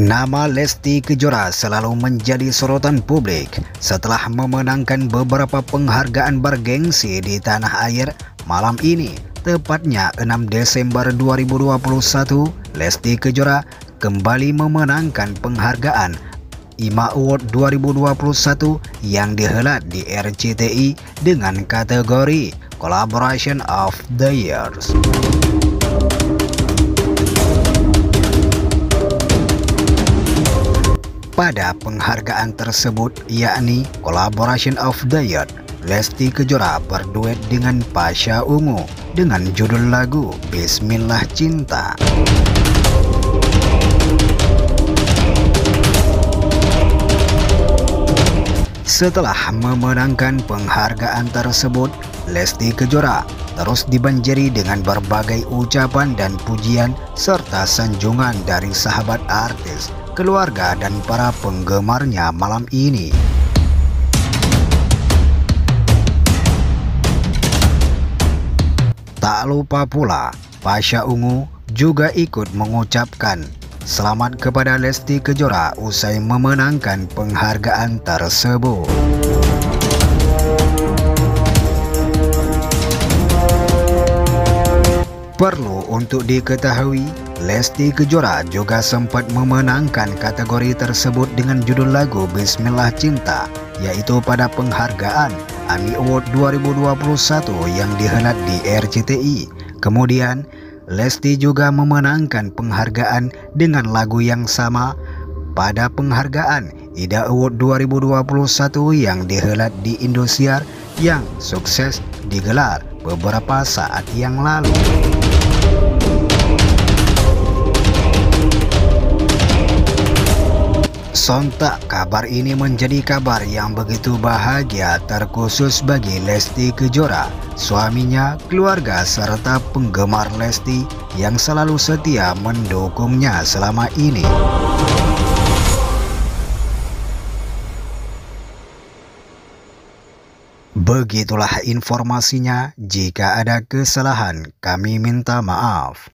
Nama Lesti Kejora selalu menjadi sorotan publik setelah memenangkan beberapa penghargaan bergengsi di tanah air malam ini. Tepatnya 6 Desember 2021, Lesti Kejora kembali memenangkan penghargaan IMA Award 2021 yang dihelat di RCTI dengan kategori Collaboration of the Years. Pada penghargaan tersebut yakni Collaboration of the Year, Lesti Kejora berduet dengan Pasha Ungu dengan judul lagu Bismillah Cinta. Setelah memenangkan penghargaan tersebut, Lesti Kejora terus dibanjiri dengan berbagai ucapan dan pujian serta sanjungan dari sahabat artis keluarga dan para penggemarnya malam ini. Tak lupa pula, Pasha Ungu juga ikut mengucapkan selamat kepada Lesti Kejora usai memenangkan penghargaan tersebut. Perlu untuk diketahui, Lesti Kejora juga sempat memenangkan kategori tersebut dengan judul lagu Bismillah Cinta, yaitu pada penghargaan AMI Award 2021 yang dihelat di RCTI. Kemudian, Lesti juga memenangkan penghargaan dengan lagu yang sama pada penghargaan IDA Award 2021 yang dihelat di Indosiar yang sukses digelar beberapa saat yang lalu. Sontak kabar ini menjadi kabar yang begitu bahagia terkhusus bagi Lesti Kejora, suaminya, keluarga serta penggemar Lesti yang selalu setia mendukungnya selama ini. Begitulah informasinya, jika ada kesalahan kami minta maaf.